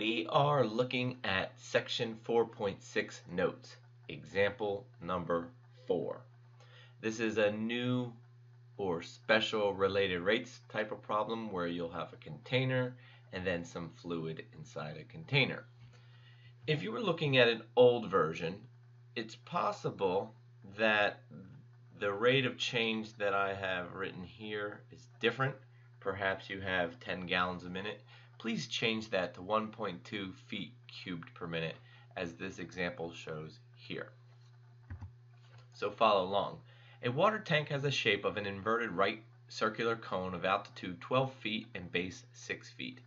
We are looking at section 4.6 notes, example number 4. This is a new or special related rates type of problem where you'll have a container and then some fluid inside a container. If you were looking at an old version, it's possible that the rate of change that I have written here is different. Perhaps you have 10 gallons a minute Please change that to 1.2 feet cubed per minute as this example shows here. So follow along. A water tank has the shape of an inverted right circular cone of altitude 12 feet and base 6 feet.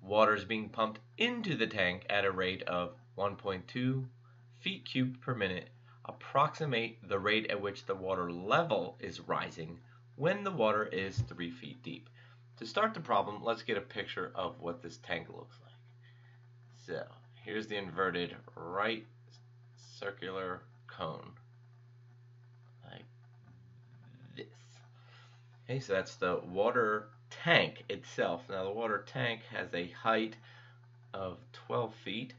Water is being pumped into the tank at a rate of 1.2 feet cubed per minute. Approximate the rate at which the water level is rising when the water is 3 feet deep. To start the problem, let's get a picture of what this tank looks like. So, here's the inverted right circular cone. Like this. Okay, so that's the water tank itself. Now the water tank has a height of 12 feet.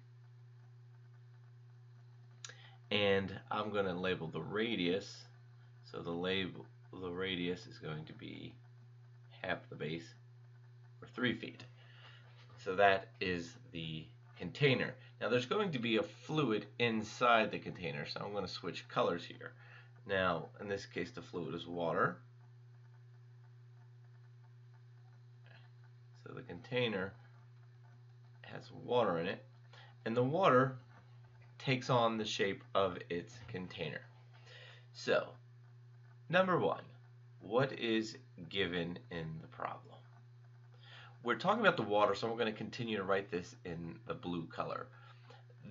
And I'm going to label the radius. So the label the radius is going to be half the base, or 3 feet. So that is the container. Now there's going to be a fluid inside the container, so I'm going to switch colors here. Now, in this case, the fluid is water. So the container has water in it, and the water takes on the shape of its container. So, number one, what is given in the problem. We're talking about the water, so I'm going to continue to write this in the blue color.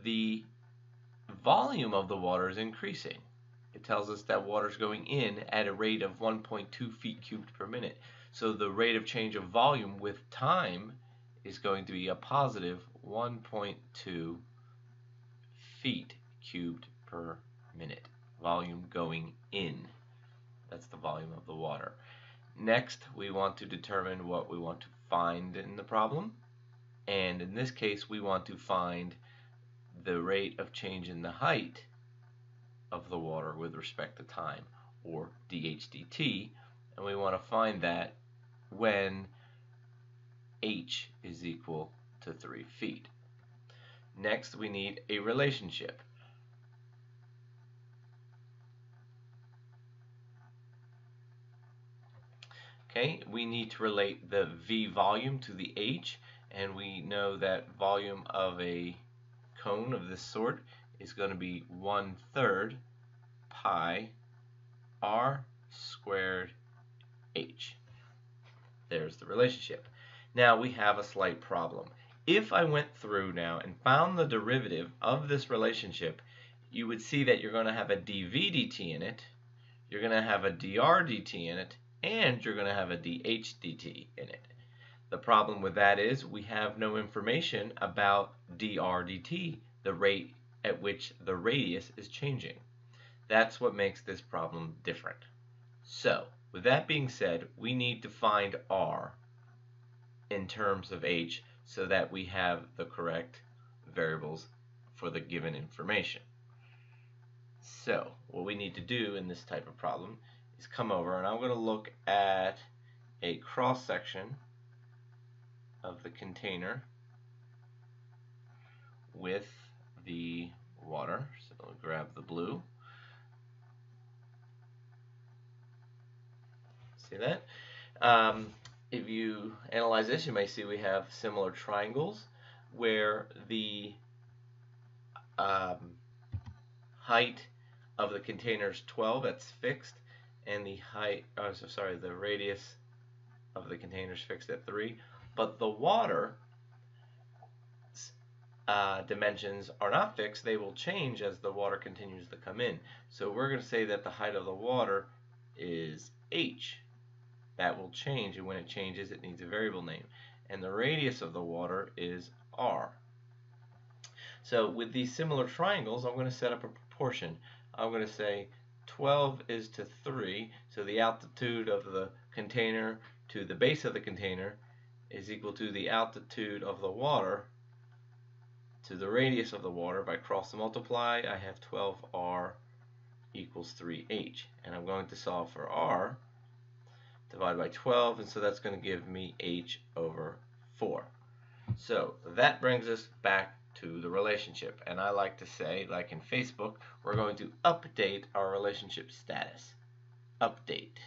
The volume of the water is increasing. It tells us that water is going in at a rate of 1.2 feet cubed per minute. So the rate of change of volume with time is going to be a positive 1.2 feet cubed per minute. Volume going in. That's the volume of the water. Next, we want to determine what we want to find in the problem. And in this case, we want to find the rate of change in the height of the water with respect to time, or dHdt. And we want to find that when h is equal to 3 feet. Next, we need a relationship. Okay, we need to relate the V volume to the H, and we know that volume of a cone of this sort is going to be one third pi r squared h. There's the relationship. Now we have a slight problem. If I went through now and found the derivative of this relationship, you would see that you're going to have a dv dt in it, you're going to have a dr dt in it, and you're going to have a dHdt in it. The problem with that is we have no information about dr dt, the rate at which the radius is changing. That's what makes this problem different. So, with that being said, we need to find r in terms of h so that we have the correct variables for the given information. So, what we need to do in this type of problem is come over and I'm going to look at a cross section of the container with the water. So I'll grab the blue. See that? Um, if you analyze this, you may see we have similar triangles where the um, height of the container is 12, that's fixed, and the height, oh, so sorry, the radius of the container is fixed at 3. But the water uh, dimensions are not fixed. They will change as the water continues to come in. So we're going to say that the height of the water is h. That will change, and when it changes, it needs a variable name. And the radius of the water is r. So with these similar triangles, I'm going to set up a proportion. I'm going to say 12 is to 3, so the altitude of the container to the base of the container is equal to the altitude of the water to the radius of the water, if I cross multiply, I have 12r equals 3h. And I'm going to solve for r, divide by 12, and so that's going to give me h over 4. So that brings us back to the relationship. And I like to say, like in Facebook, we're going to update our relationship status. Update.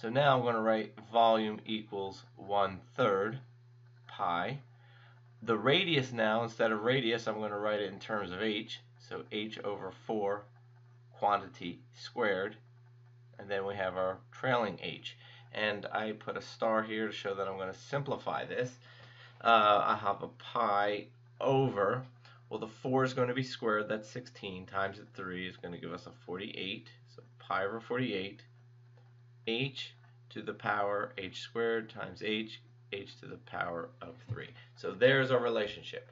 So now I'm going to write volume equals 1 third pi. The radius now, instead of radius, I'm going to write it in terms of h. So h over 4 quantity squared. And then we have our trailing h. And I put a star here to show that I'm going to simplify this. Uh, I have a pi over, well the 4 is going to be squared, that's 16, times the 3 is going to give us a 48. So pi over 48, h to the power h squared times h h to the power of 3. So there's our relationship.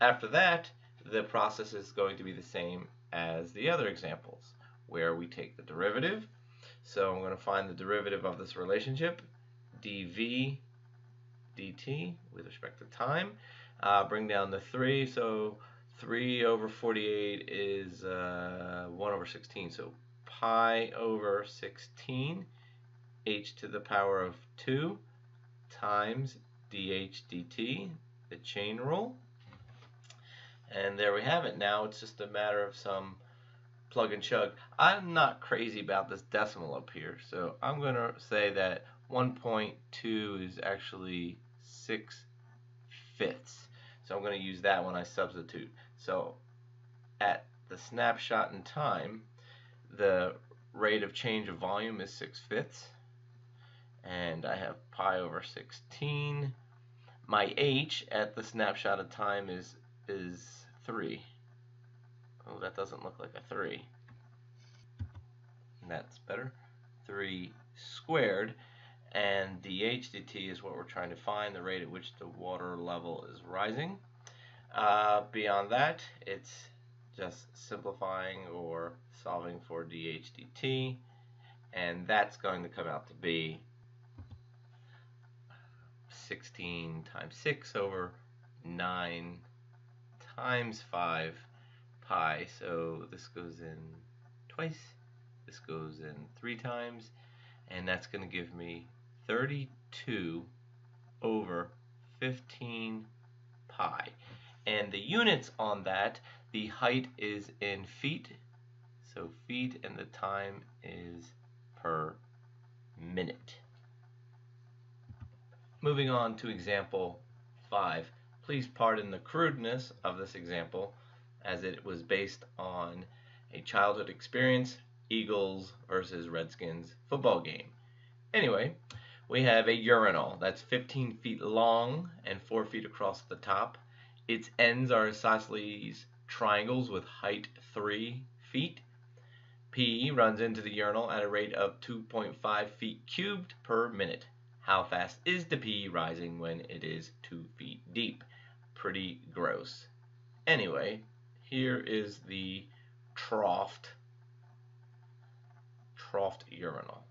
After that, the process is going to be the same as the other examples, where we take the derivative. So I'm going to find the derivative of this relationship, dv dt with respect to time. Uh, bring down the 3, so 3 over 48 is uh, 1 over 16, so pi over 16 h to the power of 2 times dh dt, the chain rule. And there we have it. Now it's just a matter of some plug and chug. I'm not crazy about this decimal up here, so I'm going to say that 1.2 is actually 6 fifths. So I'm going to use that when I substitute. So at the snapshot in time, the rate of change of volume is 6 fifths and I have pi over 16. My h at the snapshot of time is is 3. Oh, that doesn't look like a 3. That's better. 3 squared. And dh dt is what we're trying to find, the rate at which the water level is rising. Uh, beyond that, it's just simplifying or solving for dh dt. And that's going to come out to be 16 times 6 over 9 times 5 pi. So this goes in twice, this goes in three times, and that's going to give me 32 over 15 pi. And the units on that, the height is in feet, so feet, and the time is per minute. Moving on to example 5. Please pardon the crudeness of this example as it was based on a childhood experience, Eagles versus Redskins football game. Anyway, we have a urinal that's 15 feet long and 4 feet across the top. Its ends are isosceles triangles with height 3 feet. P runs into the urinal at a rate of 2.5 feet cubed per minute. How fast is the pee rising when it is two feet deep? Pretty gross. Anyway, here is the troughed, troughed urinal.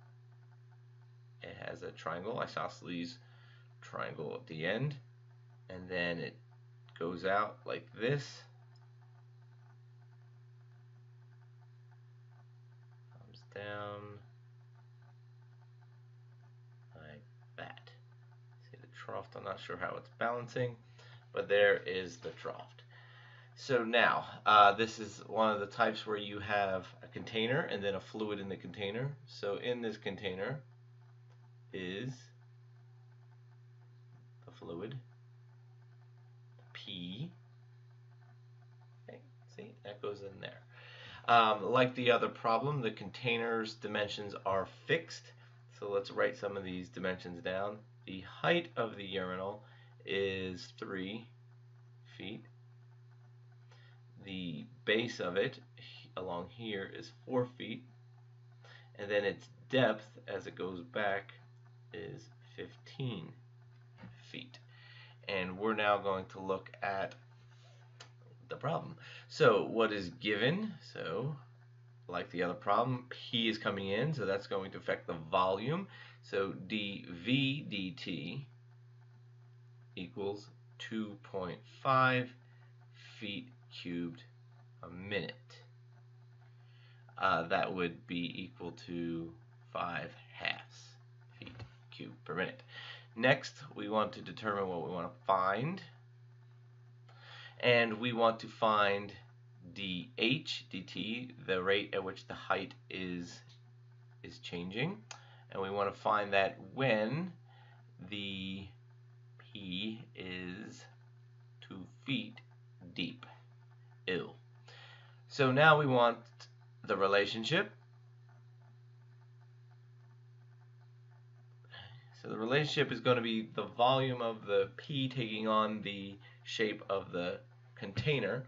It has a triangle, isosceles triangle at the end, and then it goes out like this. Comes down like that. See the trough. I'm not sure how it's balancing, but there is the trough. So now, uh, this is one of the types where you have a container and then a fluid in the container. So in this container is the fluid, P. Okay, see, that goes in there. Um, like the other problem, the container's dimensions are fixed. So let's write some of these dimensions down. The height of the urinal is 3 feet. The base of it along here is 4 feet. And then its depth as it goes back is 15 feet. And we're now going to look at the problem. So what is given? So like the other problem, P is coming in, so that's going to affect the volume. So dV dt equals 2.5 feet cubed a minute. Uh, that would be equal to 5 halves feet cubed per minute. Next, we want to determine what we want to find. And we want to find dh dt, the rate at which the height is, is changing. And we want to find that when the P is 2 feet deep. Ill. So now we want the relationship. So the relationship is going to be the volume of the P taking on the shape of the container.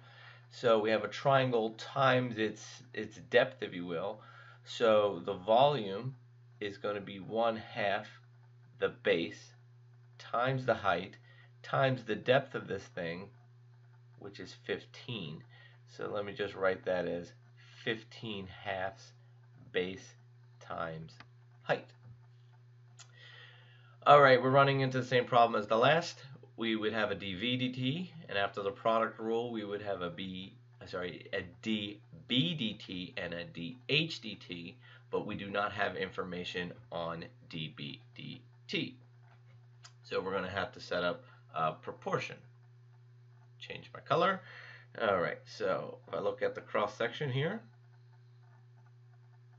So we have a triangle times its its depth, if you will. So the volume is going to be one half the base times the height times the depth of this thing, which is 15. So let me just write that as 15 halves base times height. Alright, we're running into the same problem as the last. We would have a dv dt, and after the product rule, we would have a b, uh, sorry, a db dt and a dh dt, but we do not have information on db dt. So we're going to have to set up a proportion. Change my color. Alright, so if I look at the cross section here,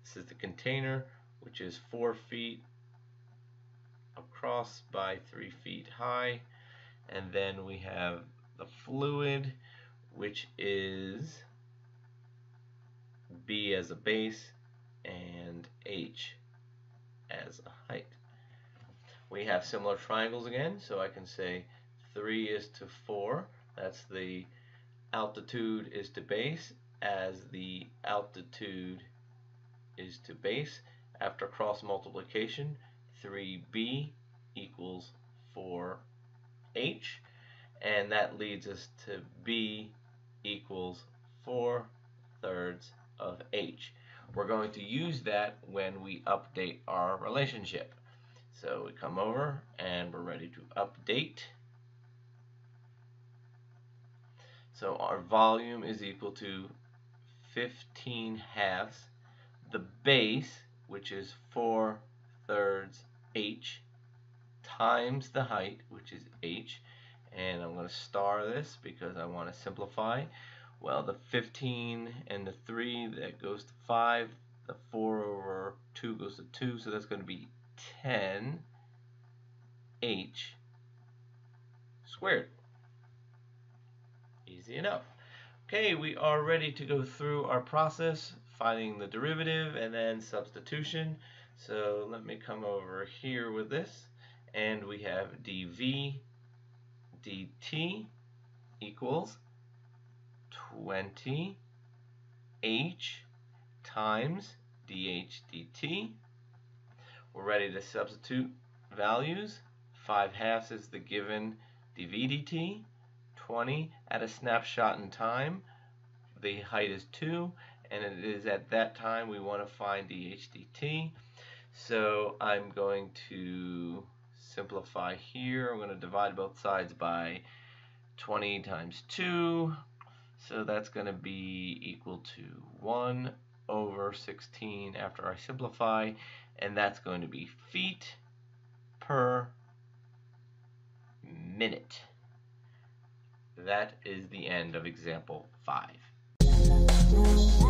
this is the container, which is 4 feet across by 3 feet high. And then we have the fluid, which is B as a base and H as a height. We have similar triangles again, so I can say 3 is to 4. That's the altitude is to base as the altitude is to base. After cross multiplication, 3b equals 4h and that leads us to b equals 4 thirds of h. We're going to use that when we update our relationship. So we come over and we're ready to update. So our volume is equal to 15 halves. The base, which is 4 thirds h, times the height, which is h. And I'm going to star this because I want to simplify. Well, the 15 and the 3, that goes to 5. The 4 over 2 goes to 2, so that's going to be 10 h squared. Easy enough. Okay, we are ready to go through our process, finding the derivative and then substitution. So let me come over here with this, and we have dv dt equals 20 h times dh dt. We're ready to substitute values. 5 halves is the given dv dt. 20 at a snapshot in time. The height is 2, and it is at that time we want to find dh dt. So I'm going to simplify here. I'm going to divide both sides by 20 times 2. So that's going to be equal to 1 over 16 after I simplify. And that's going to be feet per minute. That is the end of example 5.